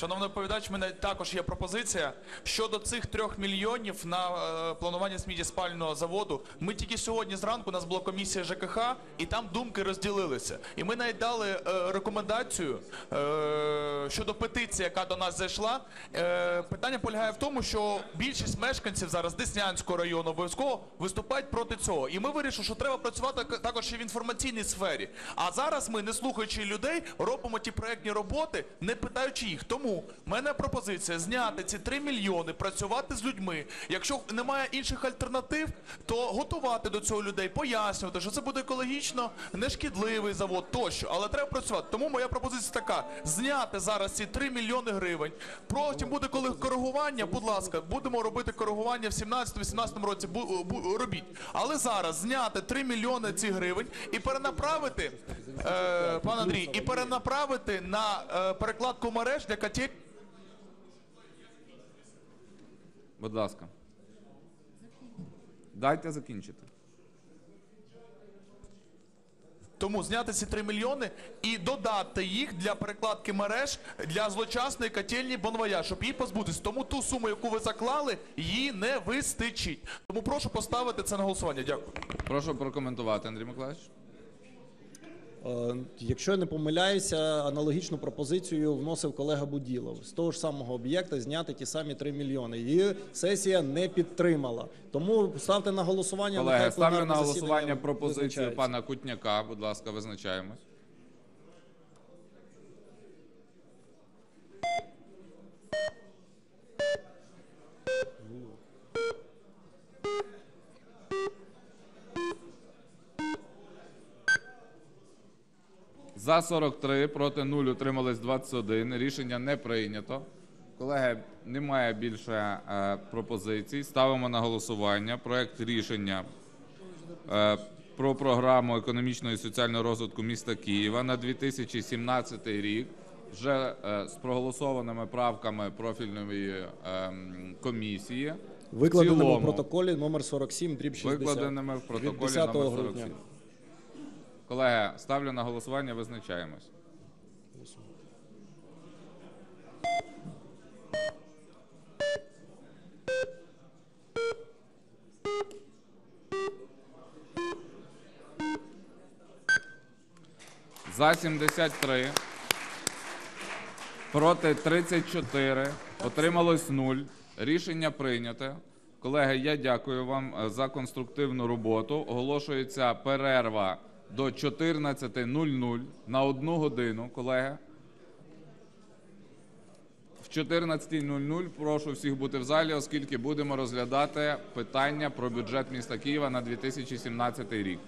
Шановний доповідач, в мене також є пропозиція щодо цих трьох мільйонів на е, планування сміттєспального заводу. Ми тільки сьогодні зранку у нас була комісія ЖКХ, і там думки розділилися. І ми навіть дали е, рекомендацію е, щодо петиції, яка до нас зайшла. Е, питання полягає в тому, що більшість мешканців зараз Деснянського району обов'язково виступають проти цього. І ми вирішили, що треба працювати також і в інформаційній сфері. А зараз ми, не слухаючи людей, робимо ті проектні роботи, не питаючи їх. Тому в мене пропозиція зняти ці 3 мільйони, працювати з людьми. Якщо немає інших альтернатив, то готувати до цього людей, пояснювати, що це буде екологічно нешкідливий завод тощо. Але треба працювати. Тому моя пропозиція така: зняти зараз ці 3 мільйони гривень. Потім буде коли коригування. Будь ласка, будемо робити коригування в 17-18 році. робіть. Але зараз зняти 3 мільйони цих гривень і перенаправити, е, пан Андрій, і перенаправити на е, перекладку мереж для котель. Будь ласка. Дайте закінчити. Тому зняти ці 3 мільйони і додати їх для перекладки мереж для злочасної котельні Бонвоя, щоб її позбутися. Тому ту суму, яку ви заклали, її не вистачить. Тому прошу поставити це на голосування. Дякую. Прошу прокоментувати, Андрій Миколаївич. Е, Якщо я не помиляюся, аналогічну пропозицію вносив колега Буділов з того ж самого об'єкта зняти ті самі 3 мільйони. Її сесія не підтримала. Тому ставте на голосування. Колеги, ставлю на голосування пропозицію пана Кутняка. Будь ласка, визначаємось. За 43, проти 0, утримались 21. Рішення не прийнято. Колеги, немає більше е, пропозицій. Ставимо на голосування проект рішення е, про програму економічного і соціального розвитку міста Києва на 2017 рік. Вже е, з проголосованими правками профільної ем, комісії. Викладеними в цілому. протоколі номер 47, дріб 60. Викладеними в протоколі від 10 номер грудня. 47. Колеги, ставлю на голосування, визначаємось. За 73. Проти 34. Отрималось 0. Рішення прийняте. Колеги, я дякую вам е, за конструктивну роботу. Оголошується перерва до 14.00 на одну годину, колеги. В 14.00 прошу всіх бути в залі, оскільки будемо розглядати питання про бюджет міста Києва на 2017 рік.